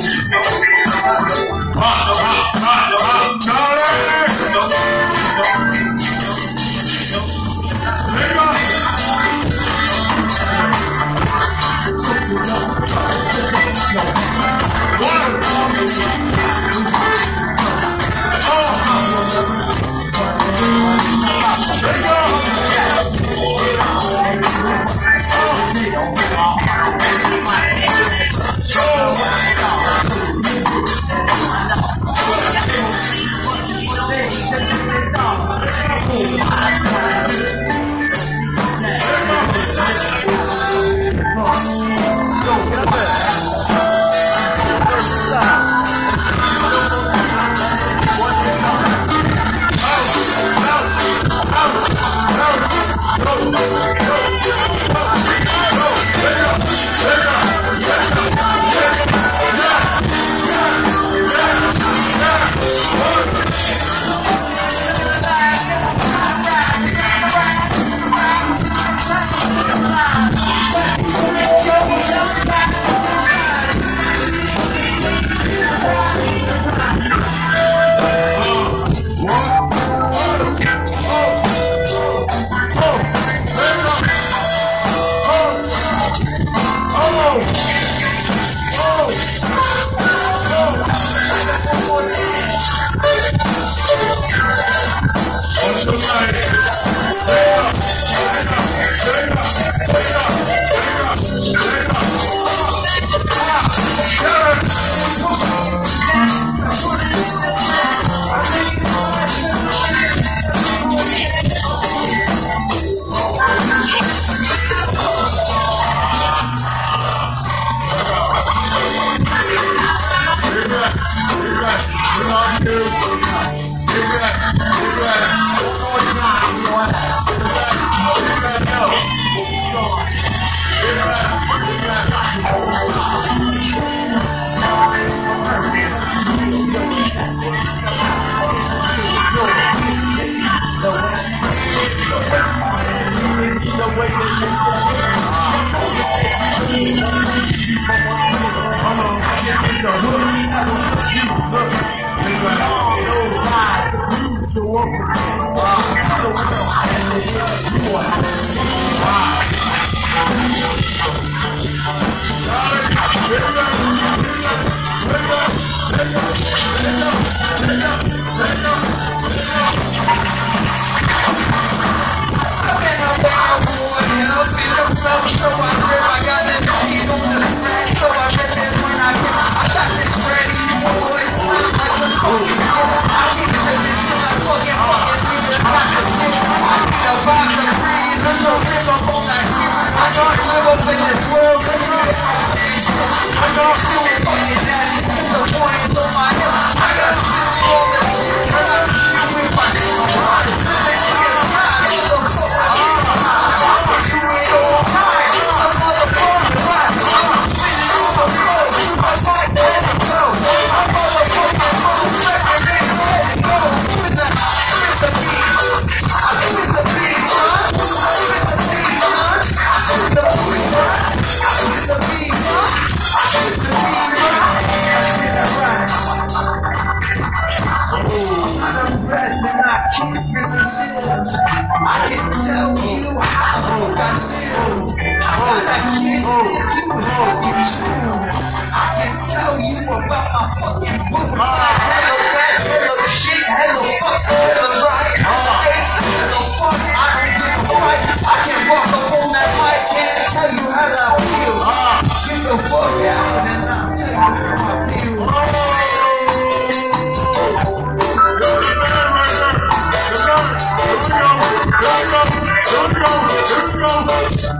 Ha ha ha ha! rock. Here we go. Here we go. Go.